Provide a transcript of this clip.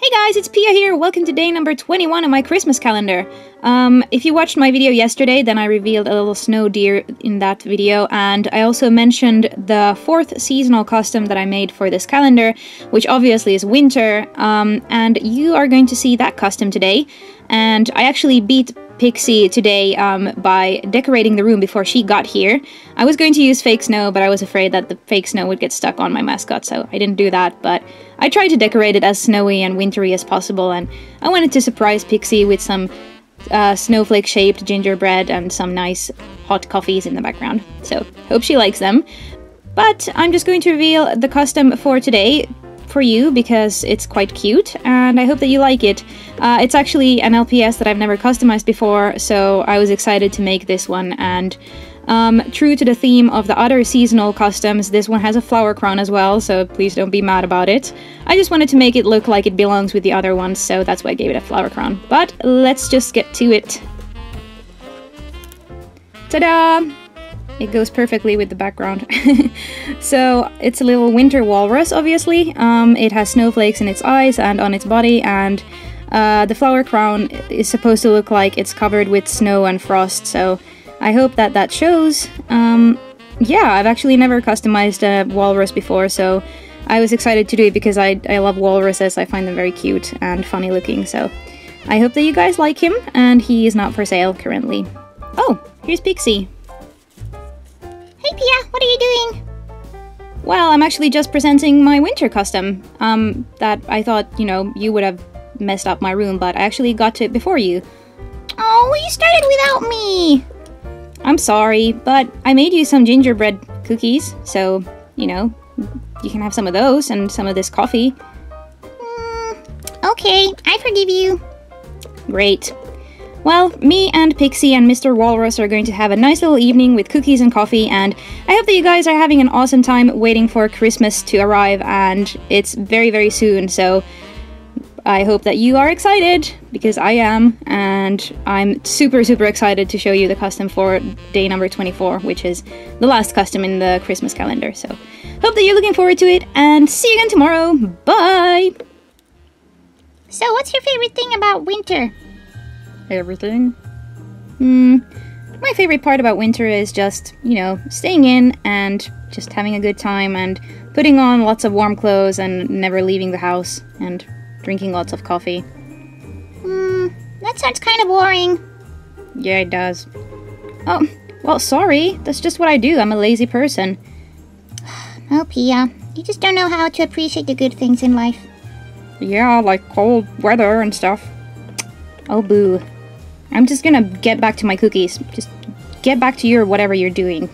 Hey guys, it's Pia here. Welcome to day number 21 of my Christmas calendar. Um, if you watched my video yesterday, then I revealed a little snow deer in that video, and I also mentioned the fourth seasonal custom that I made for this calendar, which obviously is winter, um, and you are going to see that custom today. And I actually beat Pixie today um, by decorating the room before she got here. I was going to use fake snow, but I was afraid that the fake snow would get stuck on my mascot, so I didn't do that. But I tried to decorate it as snowy and wintry as possible, and I wanted to surprise Pixie with some uh, snowflake-shaped gingerbread and some nice hot coffees in the background. So, hope she likes them. But I'm just going to reveal the custom for today for you because it's quite cute and I hope that you like it. Uh, it's actually an LPS that I've never customized before, so I was excited to make this one and um, true to the theme of the other seasonal customs, this one has a flower crown as well, so please don't be mad about it. I just wanted to make it look like it belongs with the other ones, so that's why I gave it a flower crown. But let's just get to it. Ta-da! It goes perfectly with the background. so it's a little winter walrus, obviously. Um, it has snowflakes in its eyes and on its body, and uh, the flower crown is supposed to look like it's covered with snow and frost, so I hope that that shows. Um, yeah, I've actually never customized a walrus before, so I was excited to do it because I, I love walruses. I find them very cute and funny looking, so I hope that you guys like him, and he is not for sale currently. Oh, here's Pixie. Hey what are you doing? Well, I'm actually just presenting my winter custom. Um, that I thought, you know, you would have messed up my room, but I actually got to it before you. Oh, you started without me. I'm sorry, but I made you some gingerbread cookies, so, you know, you can have some of those and some of this coffee. Mm, okay, I forgive you. Great. Well, me and Pixie and Mr. Walrus are going to have a nice little evening with cookies and coffee, and I hope that you guys are having an awesome time waiting for Christmas to arrive, and it's very, very soon, so I hope that you are excited, because I am, and I'm super, super excited to show you the custom for day number 24, which is the last custom in the Christmas calendar, so hope that you're looking forward to it, and see you again tomorrow. Bye! So, what's your favorite thing about winter? Everything. Hmm. My favorite part about winter is just, you know, staying in and just having a good time and putting on lots of warm clothes and never leaving the house and drinking lots of coffee. Hmm, that sounds kind of boring. Yeah, it does. Oh, well, sorry. That's just what I do. I'm a lazy person. Oh, Pia, you just don't know how to appreciate the good things in life. Yeah, like cold weather and stuff. Oh, boo. I'm just gonna get back to my cookies. Just get back to your whatever you're doing.